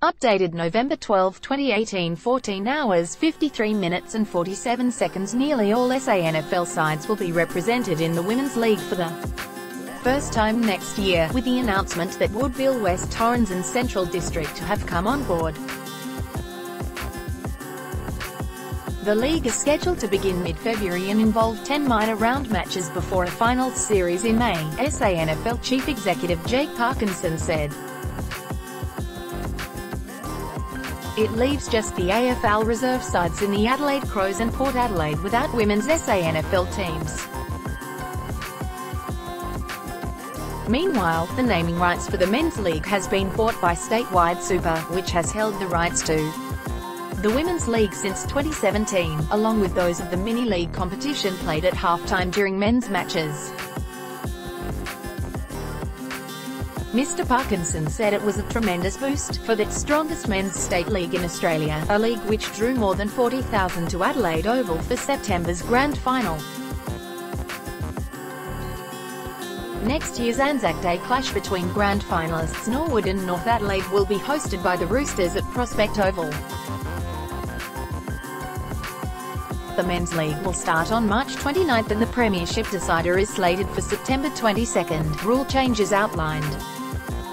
Updated November 12, 2018 14 hours 53 minutes and 47 seconds Nearly all SANFL sides will be represented in the Women's League for the first time next year, with the announcement that Woodville West Torrens and Central District have come on board. The league is scheduled to begin mid-February and involve 10 minor round matches before a finals series in May, SANFL Chief Executive Jake Parkinson said. It leaves just the AFL reserve sides in the Adelaide Crows and Port Adelaide without women's SANFL teams. Meanwhile, the naming rights for the men's league has been bought by Statewide Super, which has held the rights to the Women's League since 2017, along with those of the mini-league competition played at halftime during men's matches. Mr. Parkinson said it was a tremendous boost for the strongest men's state league in Australia, a league which drew more than 40,000 to Adelaide Oval for September's grand final. Next year's Anzac Day clash between grand finalists Norwood and North Adelaide will be hosted by the Roosters at Prospect Oval. The Men's League will start on March 29 and the Premiership decider is slated for September 22. Rule changes outlined.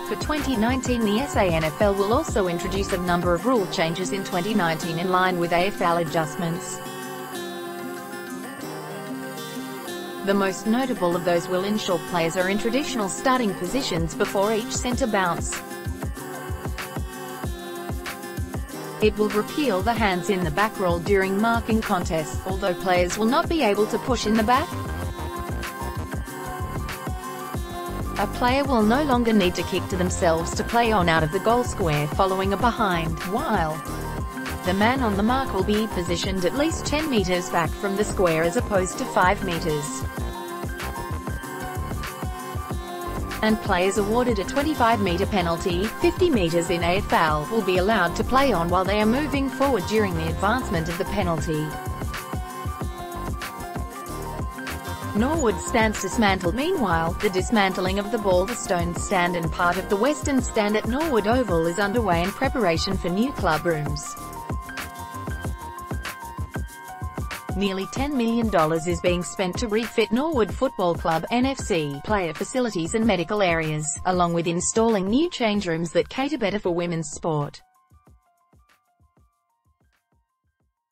For 2019 the SANFL will also introduce a number of rule changes in 2019 in line with AFL adjustments. The most notable of those will ensure players are in traditional starting positions before each centre bounce. It will repeal the hands in the back rule during marking contests, although players will not be able to push in the back. A player will no longer need to kick to themselves to play on out of the goal square following a behind, while the man on the mark will be positioned at least 10 meters back from the square as opposed to 5 meters. And players awarded a 25-meter penalty, 50 meters in AFL, will be allowed to play on while they are moving forward during the advancement of the penalty. Norwood stands dismantled Meanwhile, the dismantling of the Balderstone stand and part of the western stand at Norwood Oval is underway in preparation for new club rooms. Nearly $10 million is being spent to refit Norwood Football Club NFC, player facilities and medical areas, along with installing new change rooms that cater better for women's sport.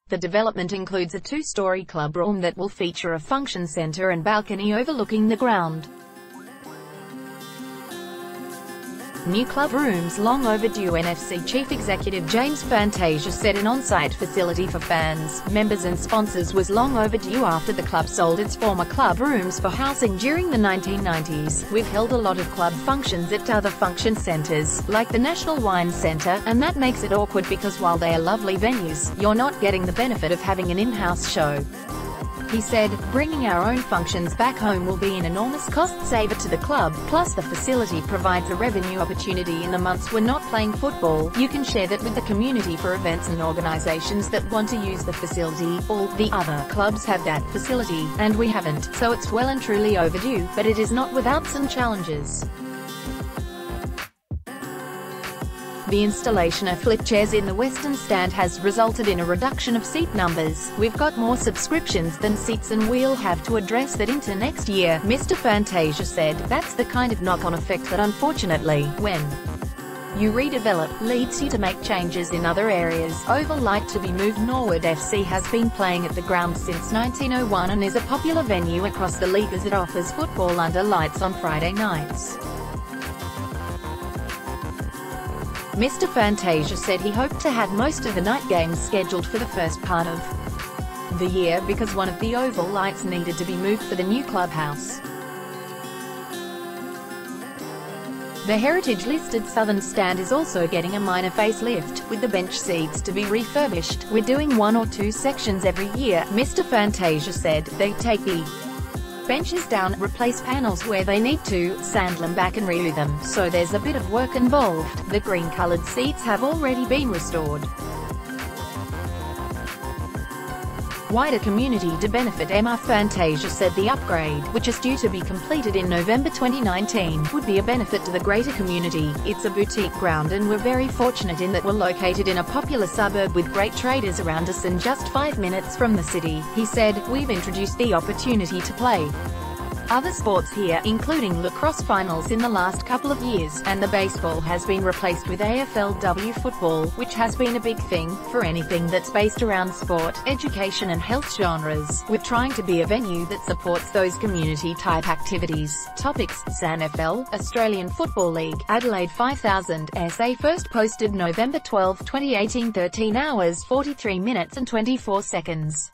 The development includes a two-story club room that will feature a function center and balcony overlooking the ground. New club rooms long overdue NFC Chief Executive James Fantasia said an on-site facility for fans, members and sponsors was long overdue after the club sold its former club rooms for housing during the 1990s. We've held a lot of club functions at other function centers, like the National Wine Center, and that makes it awkward because while they are lovely venues, you're not getting the benefit of having an in-house show. He said, bringing our own functions back home will be an enormous cost saver to the club, plus the facility provides a revenue opportunity in the months we're not playing football. You can share that with the community for events and organizations that want to use the facility. All the other clubs have that facility, and we haven't, so it's well and truly overdue, but it is not without some challenges. The installation of flip chairs in the western stand has resulted in a reduction of seat numbers. We've got more subscriptions than seats and we'll have to address that into next year, Mr. Fantasia said. That's the kind of knock-on effect that unfortunately, when you redevelop, leads you to make changes in other areas. Oval Light to be moved Norwood FC has been playing at the ground since 1901 and is a popular venue across the league as it offers football under lights on Friday nights. Mr. Fantasia said he hoped to have most of the night games scheduled for the first part of the year because one of the oval lights needed to be moved for the new clubhouse. The heritage-listed southern stand is also getting a minor facelift, with the bench seats to be refurbished. We're doing one or two sections every year, Mr. Fantasia said. They take the benches down, replace panels where they need to, sand them back and redo them, so there's a bit of work involved. The green-colored seats have already been restored. Wider community to benefit Emma Fantasia said the upgrade, which is due to be completed in November 2019, would be a benefit to the greater community. It's a boutique ground and we're very fortunate in that we're located in a popular suburb with great traders around us and just five minutes from the city. He said, we've introduced the opportunity to play other sports here, including lacrosse finals in the last couple of years, and the baseball has been replaced with AFLW football, which has been a big thing, for anything that's based around sport, education and health genres. We're trying to be a venue that supports those community-type activities. Topics, SANFL, Australian Football League, Adelaide 5000, SA first posted November 12, 2018 13 hours 43 minutes and 24 seconds.